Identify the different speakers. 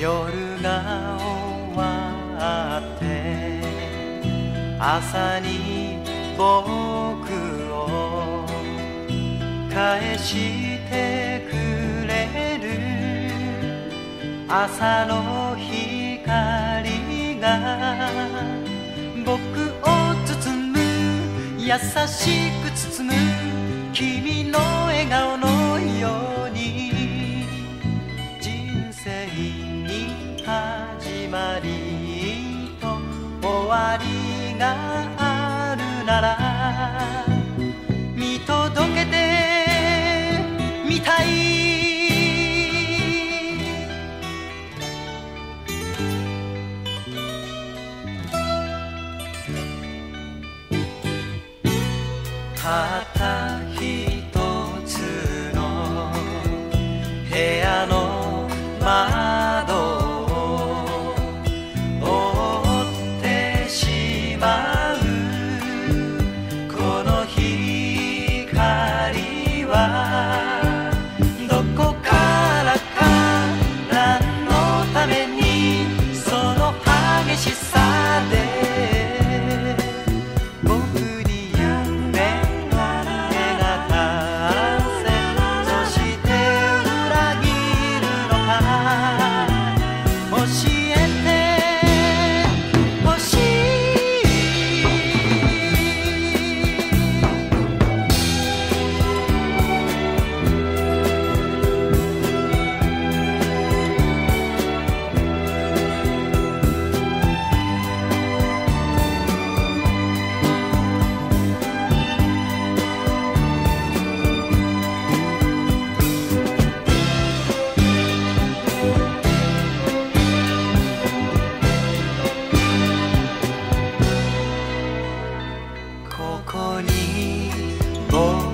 Speaker 1: 夜が終わって朝に僕を返してくれる朝の光が僕を包む優しく包むまりと終わりがあるなら見届けてみたい。たったここに僕